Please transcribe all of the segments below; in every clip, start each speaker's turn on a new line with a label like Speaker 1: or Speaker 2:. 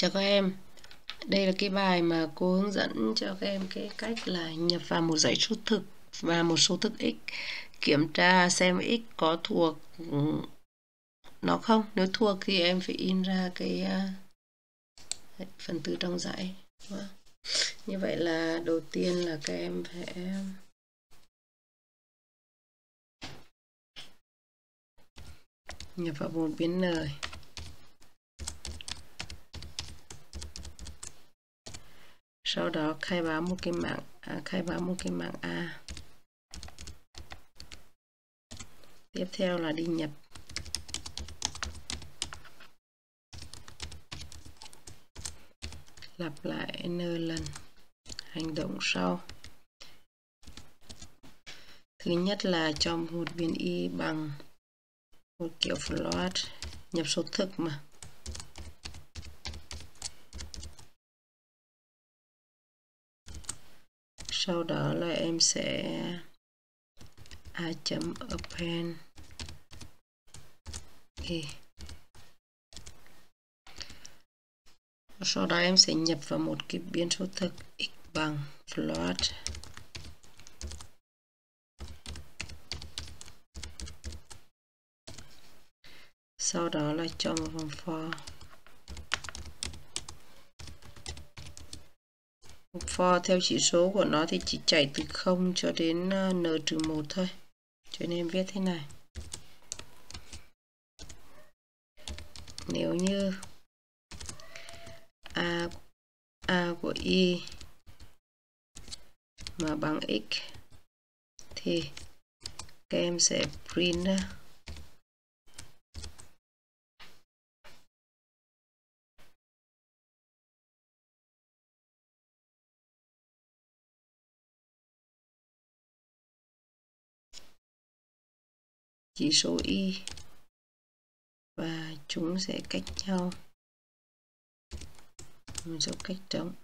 Speaker 1: Chào các em. Đây là cái bài mà cô hướng dẫn cho các em cái cách là nhập vào một dãy số thực và một số thực x, Kiểm tra xem x có thuộc ừ, nó không. Nếu thuộc thì em phải in ra cái à, phần tử trong dãy. Vâng. Như vậy là đầu tiên là các em phải à, nhập vào một biến nơi sau đó khai báo một cái mạng à, khai báo một cái mạng A. Tiếp theo là đi nhập lặp lại n lần. Hành động sau. Thứ nhất là cho một biến y bằng một kiểu float nhập số thực mà. Sau đó là em sẽ a chấm append sau đó em sẽ nhập vào một cái biến số thực x bằng float. Sau đó là cho một vòng for for theo chỉ số của nó thì chỉ chạy từ 0 cho đến ờ, n trừ 1 thôi. Cho nên viết thế này. Nếu như a a của y mà bằng x thì các em sẽ print ra chỉ số y. Và chúng sẽ cách nhau. Một dấu cách trống.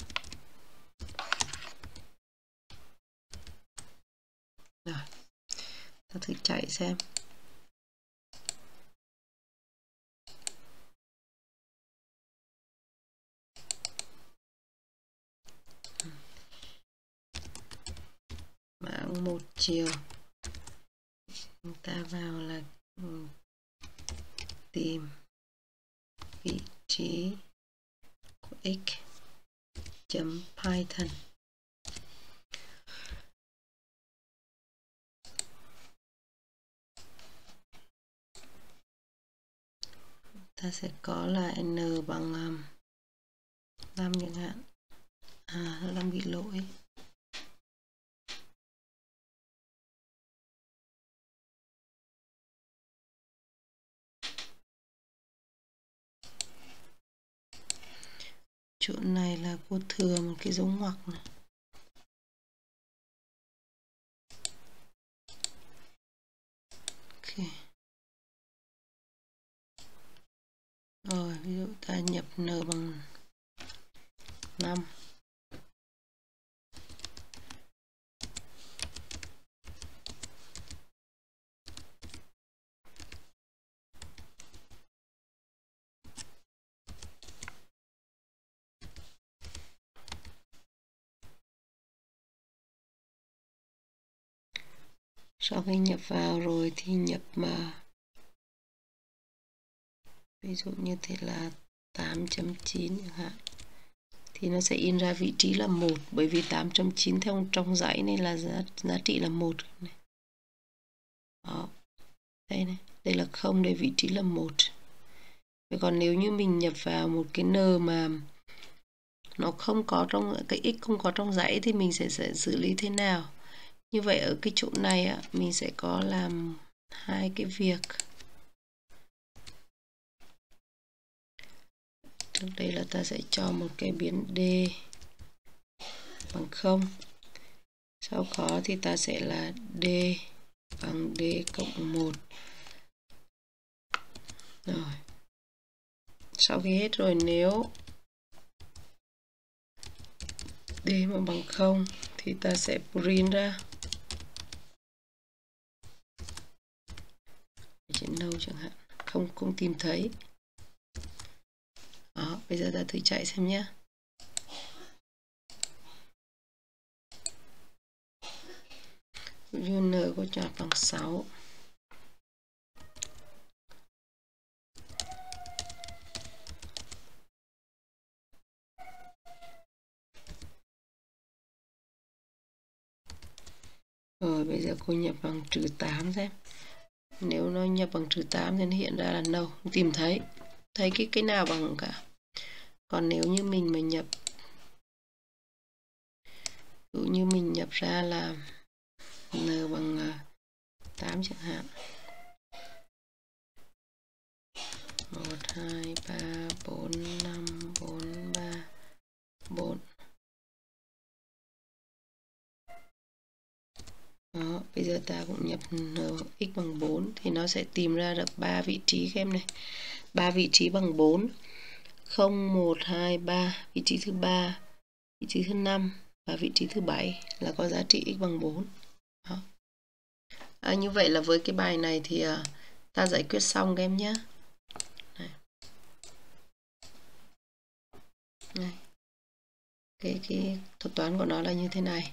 Speaker 1: Rồi, ta thử chạy xem. Mạng một chiều chúng ta vào là ừ, tìm vị trí của x chấm python. Ta sẽ có là n bằng um, 5 chẳng hạn. À nó đang bị lỗi. Chỗ này là cô thừa một cái dấu ngoặc này. Ok. Rồi, ví dụ ta nhập n bằng 5 sau khi nhập vào rồi thì nhập mà ví dụ như thế là 8.9 chẳng hạn thì nó sẽ in ra vị trí là 1 bởi vì 8.9 theo trong dãy này là giá, giá trị là 1 này. Đó. đây này đây là không đây vị trí là 1. Vậy còn nếu như mình nhập vào một cái n mà nó không có trong cái x không có trong dãy thì mình sẽ, sẽ xử lý thế nào như vậy ở cái chỗ này á, mình sẽ có làm hai cái việc. Trước đây là ta sẽ cho một cái biến d bằng không. Sau đó thì ta sẽ là d bằng d cộng 1 rồi. Sau khi hết rồi nếu d mà bằng không thì ta sẽ print ra. Đâu chẳng hạn, không không tìm thấy. Đó, bây giờ ta thử chạy xem nhé n có chọn bằng 6 Rồi, bây giờ cô nhập bằng trừ 8 xem. Nếu nó nhập bằng trừ 8 thì nó hiện ra là no Tìm thấy. Thấy cái cái nào bằng cả. Còn nếu như mình mà nhập Dụ như mình nhập ra là N bằng à, 8 chẳng hạn. 1, 2, 3, 4, 5, Đó, bây giờ ta cũng nhập x bằng 4 thì nó sẽ tìm ra được ba vị trí các em này. ba vị trí bằng 4. 0 1 2 3, vị trí thứ ba, vị trí thứ năm và vị trí thứ bảy là có giá trị x bằng 4. Đó. À, như vậy là với cái bài này thì à, ta giải quyết xong các em nhé. Này. Này. Cái cái thuật toán của nó là như thế này.